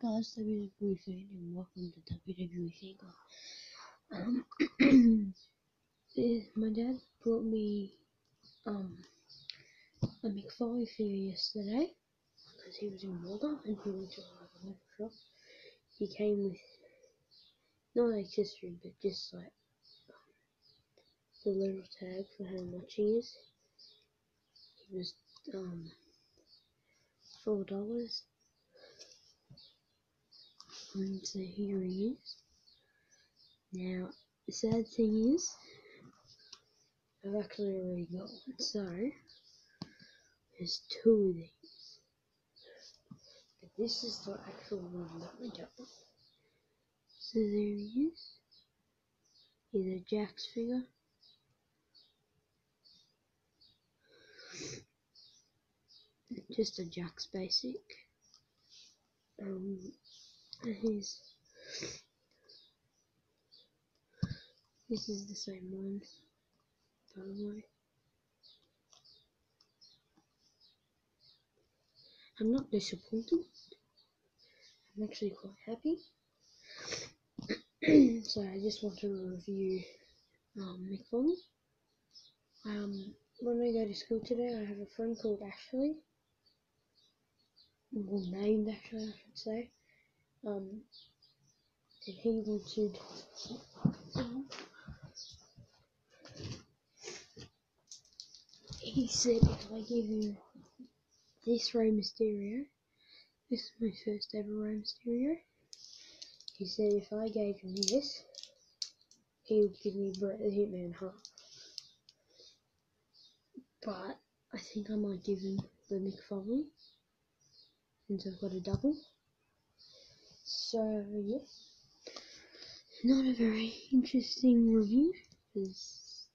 guys, WWE fan, and welcome to WWE Finger. Um, my dad brought me um a Mick Foley figure yesterday because he was in Waldo and he went to a shop. He came with not accessory, but just like the little tag for how much he is. He was um four dollars. So here he is. Now, the sad thing is, I've actually already got one, so there's two of these. But this is the actual one that we got. So there he is. He's a Jakks figure. Just a Jakks basic. Um, he's this is the same one by the way. I'm not disappointed. I'm actually quite happy. So I just want to review um, Mick Foley. Um, when I go to school today I have a friend called Ashley. Well named Ashley I should say um, and he wanted he said if I give him this Rey Mysterio, this is my first ever Rey Mysterio, he said if I gave him this, he would give me Bret the Hitman Hart. But I think I might give him the Mick Foley, since I've got a double. So yeah, not a very interesting review. There's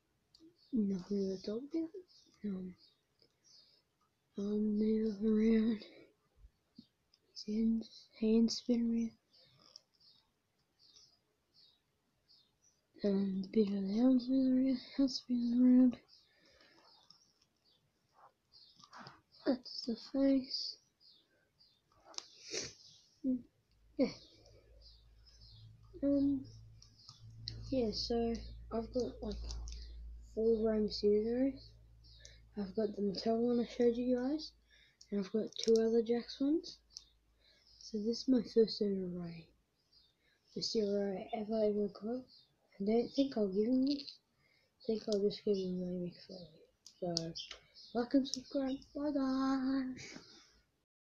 nothing to talk about. Um, I'll move around. His hands, hands spin around. And the bit of the spin around. spin around. That's the face. Yeah. Um. Yeah. So I've got like four Rey Mysterios. I've got the Mattel one I showed you guys, and I've got two other Jakks ones. So this is my first ever Rey Mysterio I ever ever got. I don't think I'll give him this. I think I'll just give him my Mick Foley. So, like and subscribe. Bye guys.